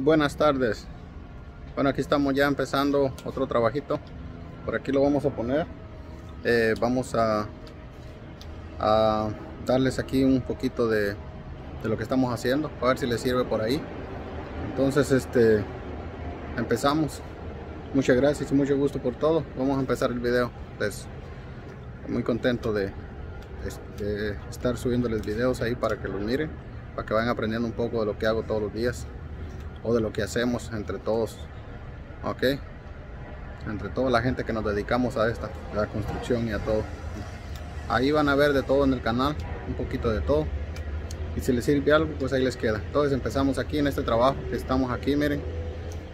Buenas tardes. Bueno, aquí estamos ya empezando otro trabajito. Por aquí lo vamos a poner. Eh, vamos a, darles aquí un poquito de, de, lo que estamos haciendo. A ver si les sirve por ahí. Entonces, este, empezamos. Muchas gracias y mucho gusto por todo. Vamos a empezar el video. Pues, muy contento de, de estar subiéndoles videos ahí para que los miren. Para que vayan aprendiendo un poco de lo que hago todos los días o de lo que hacemos entre todos ok entre toda la gente que nos dedicamos a esta a la construcción y a todo. Ahí van a ver de todo en el canal un poquito de todo. Y si les sirve algo pues ahí les queda. Entonces empezamos aquí en este trabajo que estamos aquí miren.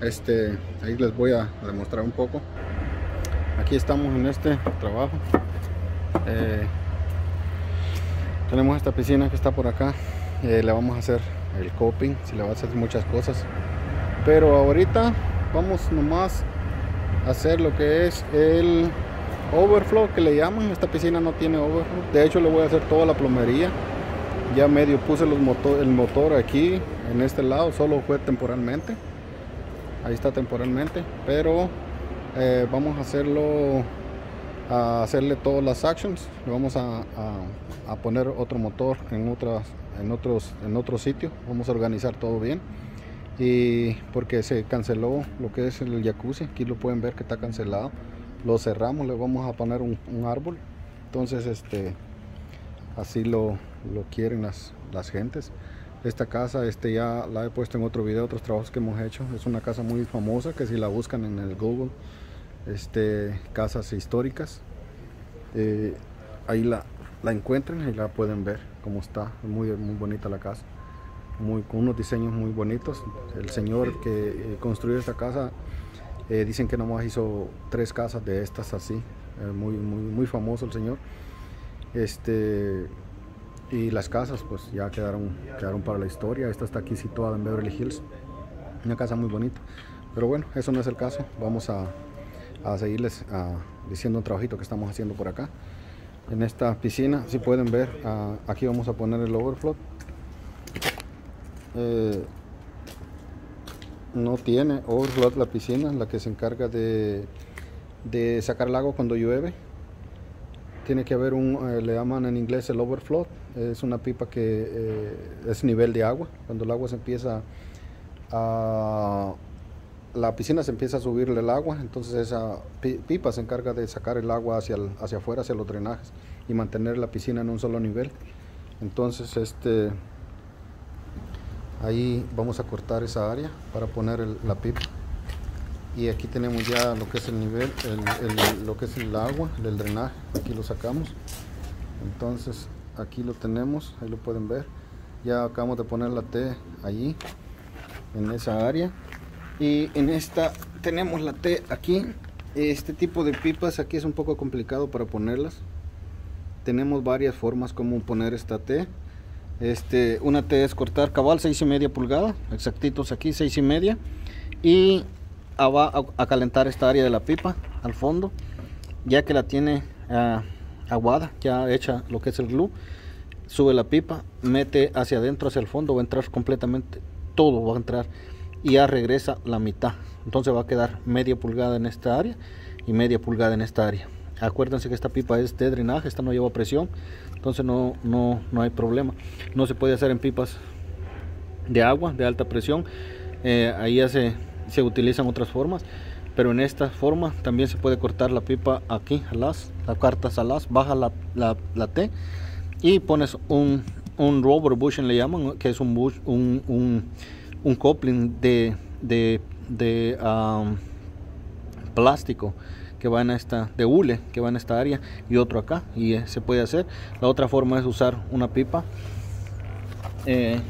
Este ahí les voy a demostrar un poco. Aquí estamos en este trabajo. Eh, tenemos esta piscina que está por acá. Eh, le vamos a hacer el coping, si le va a hacer muchas cosas. Pero ahorita vamos nomás a hacer lo que es el overflow que le llaman. Esta piscina no tiene overflow. De hecho le voy a hacer toda la plomería. Ya medio puse los motor, el motor aquí en este lado, solo fue temporalmente. Ahí está temporalmente, pero eh, vamos a hacerlo a hacerle todas las actions le vamos a, a, poner otro motor en otras en otros en otro sitio. Vamos a organizar todo bien. Y porque se canceló lo que es el jacuzzi aquí lo pueden ver que está cancelado. Lo cerramos le vamos a poner un, árbol. Entonces este así lo, lo quieren las, las gentes. Esta casa este ya la he puesto en otro video otros trabajos que hemos hecho. Es una casa muy famosa que si la buscan en el google este, casas históricas. Eh, ahí la, la encuentran y la pueden ver cómo está. Muy, muy bonita la casa. Muy, con unos diseños muy bonitos. El señor que eh, construyó esta casa eh, dicen que nomás hizo tres casas de estas así. Eh, muy, muy, muy famoso el señor. Este, y las casas pues ya quedaron, quedaron para la historia. Esta está aquí situada en Beverly Hills. Una casa muy bonita. Pero bueno, eso no es el caso. Vamos a, a seguirles diciendo un trabajito que estamos haciendo por acá en esta piscina si pueden ver a, aquí vamos a poner el overflow. Eh, no tiene overflow la piscina la que se encarga de, de sacar el agua cuando llueve. Tiene que haber un eh, le llaman en inglés el overflow es una pipa que eh, es nivel de agua. Cuando el agua se empieza a la piscina se empieza a subirle el agua, entonces esa pipa se encarga de sacar el agua hacia, el, hacia afuera, hacia los drenajes y mantener la piscina en un solo nivel. Entonces este ahí vamos a cortar esa área para poner el, la pipa. Y aquí tenemos ya lo que es el nivel, el, el, lo que es el agua del drenaje, aquí lo sacamos. Entonces aquí lo tenemos, ahí lo pueden ver. Ya acabamos de poner la T allí, en esa área y en esta tenemos la T aquí. Este tipo de pipas aquí es un poco complicado para ponerlas. Tenemos varias formas como poner esta T. Este una T es cortar cabal 6 y media pulgada exactitos aquí 6 y media. Y a, a, calentar esta área de la pipa al fondo ya que la tiene uh, aguada ya hecha lo que es el glue. Sube la pipa mete hacia adentro hacia el fondo va a entrar completamente todo va a entrar y ya regresa la mitad. Entonces va a quedar media pulgada en esta área y media pulgada en esta área. Acuérdense que esta pipa es de drenaje esta no lleva presión entonces no, no, no hay problema. No se puede hacer en pipas de agua de alta presión. Eh, ahí ya se, utilizan otras formas pero en esta forma también se puede cortar la pipa aquí las la cartas a baja la, la, la T y pones un, un rubber bushing le llaman que es un bush un, un un coupling de, de, de um, plástico que va en esta de hule que va en esta área y otro acá y eh, se puede hacer. La otra forma es usar una pipa eh,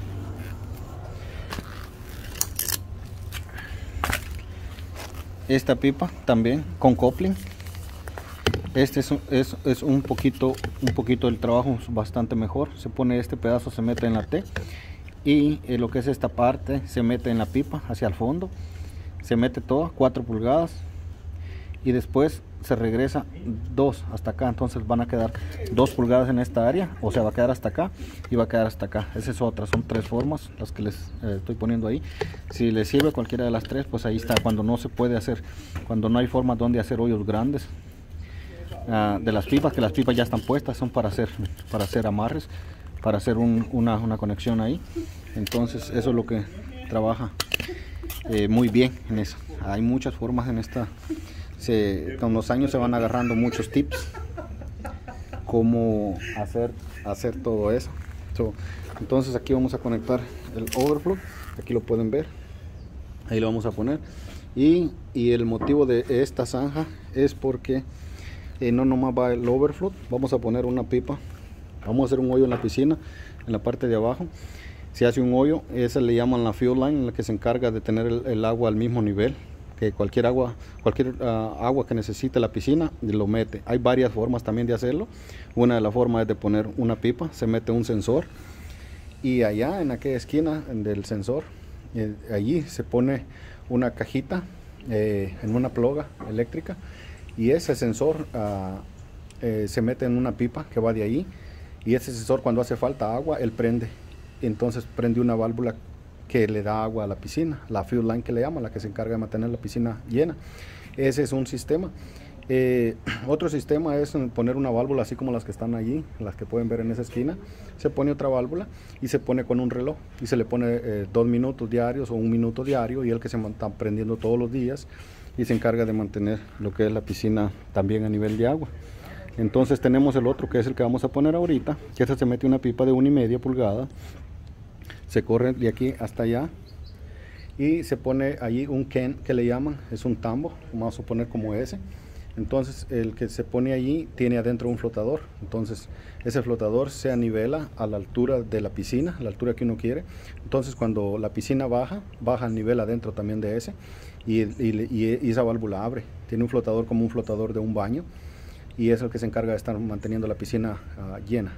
esta pipa también con coupling. Este es, es, es, un poquito un poquito el trabajo bastante mejor. Se pone este pedazo se mete en la T y eh, lo que es esta parte se mete en la pipa hacia el fondo se mete todo 4 pulgadas y después se regresa dos hasta acá. Entonces van a quedar dos pulgadas en esta área o sea va a quedar hasta acá y va a quedar hasta acá. Esa es otra son tres formas las que les eh, estoy poniendo ahí. Si les sirve cualquiera de las tres pues ahí está cuando no se puede hacer cuando no hay forma donde hacer hoyos grandes ah, de las pipas que las pipas ya están puestas son para hacer para hacer amarres para hacer una, una conexión ahí entonces eso es lo que trabaja eh, muy bien en eso. Hay muchas formas en esta. con los años se van agarrando muchos tips cómo hacer, hacer todo eso. entonces aquí vamos a conectar el overflow. Aquí lo pueden ver. Ahí lo vamos a poner. Y, el motivo de esta zanja es porque eh, no nomás va el overflow. Vamos a poner una pipa. Vamos a hacer un hoyo en la piscina, en la parte de abajo se hace un hoyo, esa le llaman la fuel line, la que se encarga de tener el, agua al mismo nivel que cualquier agua, cualquier ah, agua que necesite la piscina lo mete. Hay varias formas también de hacerlo. Una de las formas es de poner una pipa, se mete un sensor y allá en aquella esquina del sensor, eh, allí se pone una cajita eh, en una ploga eléctrica y ese sensor ah, eh, se mete en una pipa que va de ahí y ese sensor cuando hace falta agua, él prende entonces prende una válvula que le da agua a la piscina, la fuel line que le llama, la que se encarga de mantener la piscina llena. Ese es un sistema. Eh, otro sistema es poner una válvula así como las que están allí, las que pueden ver en esa esquina. Se pone otra válvula y se pone con un reloj y se le pone eh, dos minutos diarios o un minuto diario y el que se está prendiendo todos los días y se encarga de mantener lo que es la piscina también a nivel de agua. Entonces tenemos el otro que es el que vamos a poner ahorita, que se mete una pipa de una y media pulgada se corre de aquí hasta allá y se pone allí un ken que le llaman, es un tambo, vamos a suponer como ese. Entonces el que se pone allí tiene adentro un flotador. Entonces ese flotador se anivela a la altura de la piscina, a la altura que uno quiere. Entonces cuando la piscina baja, baja el nivel adentro también de ese y, esa válvula abre. Tiene un flotador como un flotador de un baño y es el que se encarga de estar manteniendo la piscina ah, llena.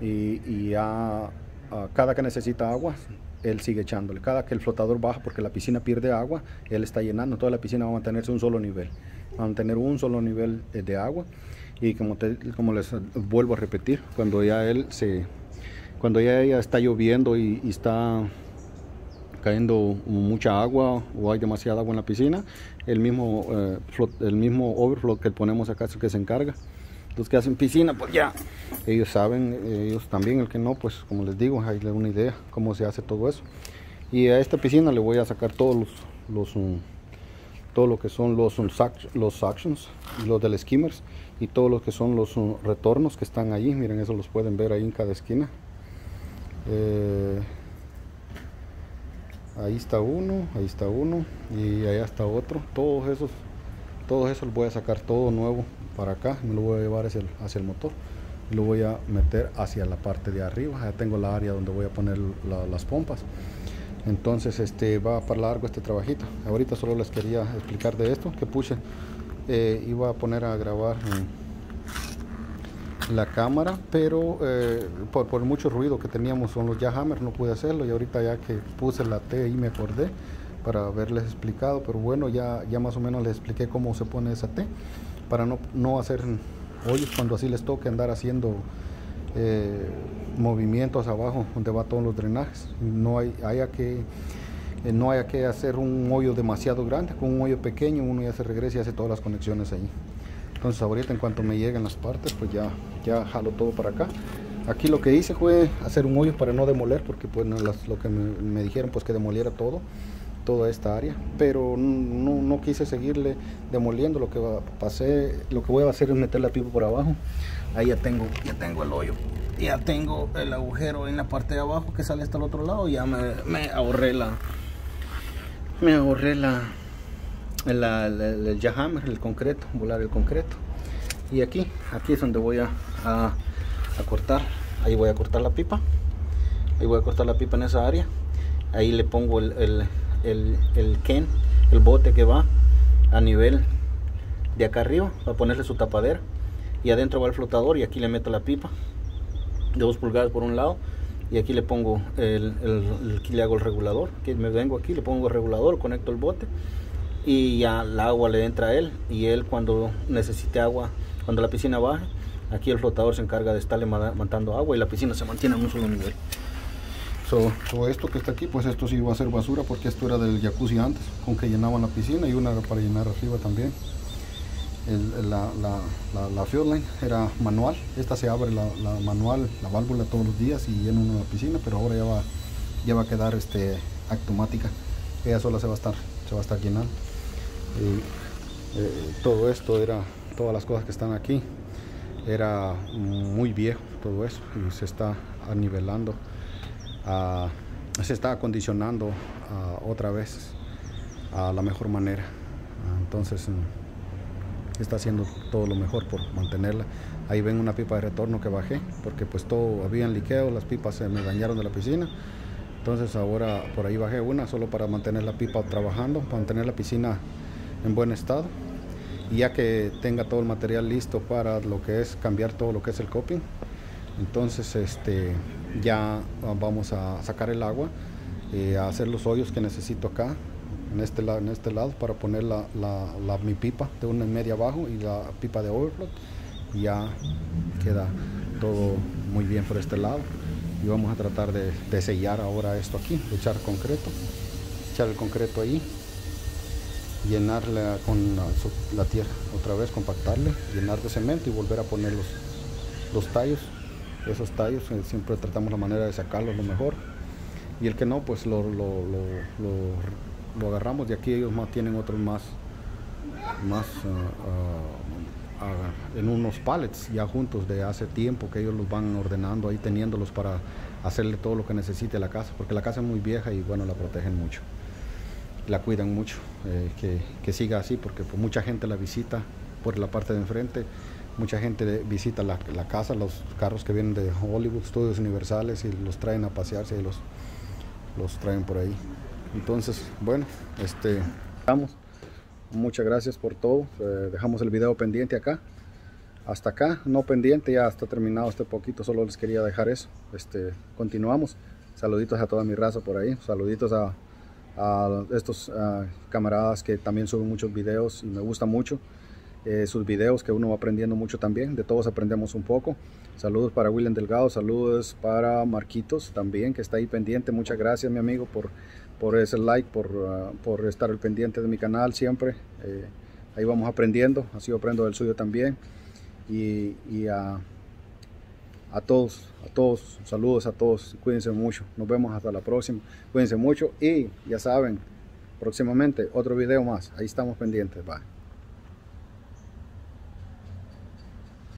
Y, y ya cada que necesita agua, él sigue echándole. Cada que el flotador baja porque la piscina pierde agua, él está llenando. Toda la piscina va a mantenerse un solo nivel. Va a mantener un solo nivel eh, de agua. Y como, como les vuelvo a repetir, cuando ya él se... Cuando ya, está lloviendo y, está cayendo mucha agua o hay demasiada agua en la piscina, el mismo, eh, el mismo overflow que ponemos acá es el que se encarga los que hacen piscina, pues ya, ellos saben, ellos también, el que no, pues como les digo, hay una idea cómo se hace todo eso. Y a esta piscina le voy a sacar todos los, los um, todo lo que son los, um, los suctions, los del skimmers y todo lo que son los um, retornos que están allí. Miren, eso los pueden ver ahí en cada esquina. Eh, ahí está uno, ahí está uno y allá está otro. Todos esos, todos esos los voy a sacar todo nuevo para acá, me lo voy a llevar hacia el, motor. Y lo voy a meter hacia la parte de arriba, ya tengo la área donde voy a poner las pompas. Entonces este va para largo este trabajito. Ahorita solo les quería explicar de esto que puse eh, iba a poner a grabar la cámara pero eh, por, por, mucho ruido que teníamos con los Jahammer no pude hacerlo y ahorita ya que puse la T y me acordé para haberles explicado pero bueno ya, ya más o menos les expliqué cómo se pone esa T para no, no hacer hoyos cuando así les toque andar haciendo eh, movimientos abajo donde va todos los drenajes. No hay, haya que, eh, no haya que hacer un hoyo demasiado grande, con un hoyo pequeño uno ya se regresa y hace todas las conexiones ahí. Entonces ahorita en cuanto me lleguen las partes, pues ya, ya jalo todo para acá. Aquí lo que hice fue hacer un hoyo para no demoler, porque pues lo que me, me dijeron pues que demoliera todo toda esta área, pero no, no, quise seguirle demoliendo, lo que pasé, lo que voy a hacer es meter la pipa por abajo. Ahí ya tengo, ya tengo el hoyo, ya tengo el agujero en la parte de abajo que sale hasta el otro lado, ya me, me ahorré la, me ahorré la, el jahammer, el concreto, volar el concreto. Y aquí, aquí es donde voy a, a, cortar, ahí voy a cortar la pipa, ahí voy a cortar la pipa en esa área, ahí le pongo el el, el Ken, el bote que va a nivel de acá arriba para ponerle su tapadera. Y adentro va el flotador y aquí le meto la pipa de 2 pulgadas por un lado. Y aquí le pongo el, el, aquí le hago el regulador que me vengo aquí le pongo el regulador conecto el bote y ya el agua le entra a él y él cuando necesite agua, cuando la piscina baje, aquí el flotador se encarga de estarle mandando agua y la piscina se mantiene en un solo nivel. todo esto que está aquí, pues esto sí va a ser basura porque esto era del jacuzzi antes, con que llenaban la piscina y una para llenar arriba también. la, la, la, line era manual, esta se abre la, manual, la válvula todos los días y llena una piscina, pero ahora ya va, ya va a quedar este, automática, ella sola se va a estar, se va a estar llenando. Y, eh, todo esto era, todas las cosas que están aquí, era muy viejo todo eso y se está anivelando, se está acondicionando otra vez a la mejor manera. Entonces mm, está haciendo todo lo mejor por mantenerla. Ahí ven una pipa de retorno que bajé porque pues todo había en liqueo, las pipas se me dañaron de la piscina. Entonces ahora por ahí bajé una solo para mantener la pipa trabajando, mantener la piscina en buen estado. Y ya que tenga todo el material listo para lo que es cambiar todo lo que es el coping entonces este ya vamos a sacar el agua y a hacer los hoyos que necesito acá en este, lado, en este lado para poner la, mi pipa de una y media abajo y la pipa de overflow. Ya queda todo muy bien por este lado. Y vamos a tratar de, de sellar ahora esto aquí, de echar concreto echar el concreto ahí llenarla con la, tierra otra vez, compactarle, llenar de cemento y volver a poner los, los tallos. Esos tallos eh, siempre tratamos la manera de sacarlos lo mejor. Y el que no, pues lo, lo, lo, agarramos de aquí ellos más tienen otros más, más ah, ah, en unos pallets ya juntos de hace tiempo que ellos los van ordenando ahí teniéndolos para hacerle todo lo que necesite la casa, porque la casa es muy vieja y bueno, la protegen mucho la cuidan mucho, eh, que, siga así, porque pues, mucha gente la visita por la parte de enfrente, mucha gente visita la, casa, los carros que vienen de Hollywood, estudios universales, y los traen a pasearse y los, los traen por ahí. Entonces, bueno, este, vamos. Muchas gracias por todo. Eh, dejamos el video pendiente acá. Hasta acá, no pendiente, ya está terminado este poquito, solo les quería dejar eso. Este, continuamos. Saluditos a toda mi raza por ahí. Saluditos a a estos camaradas que también suben muchos videos y me gusta mucho eh, sus videos que uno va aprendiendo mucho también, de todos aprendemos un poco. Saludos para William Delgado, saludos para Marquitos también que está ahí pendiente, muchas gracias mi amigo por, por ese like, por, ah, por estar al pendiente de mi canal siempre. Eh, ahí vamos aprendiendo, así aprendo del suyo también. Y, y a a todos, a todos, saludos a todos, cuídense mucho, nos vemos hasta la próxima, cuídense mucho y ya saben, próximamente otro video más, ahí estamos pendientes, bye.